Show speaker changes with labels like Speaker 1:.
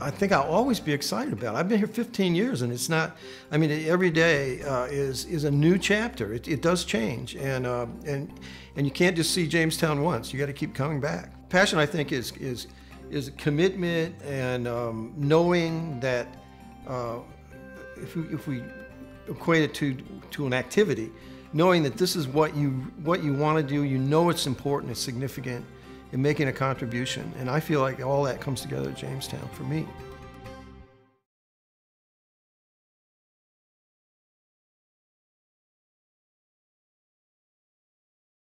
Speaker 1: I think I'll always be excited about. It. I've been here 15 years, and it's not. I mean, every day uh, is is a new chapter. It, it does change, and uh, and and you can't just see Jamestown once. You got to keep coming back. Passion, I think, is is is commitment and um, knowing that uh, if we if we equate it to to an activity, knowing that this is what you what you want to do. You know it's important. It's significant in making a contribution. And I feel like all that comes together at Jamestown for me.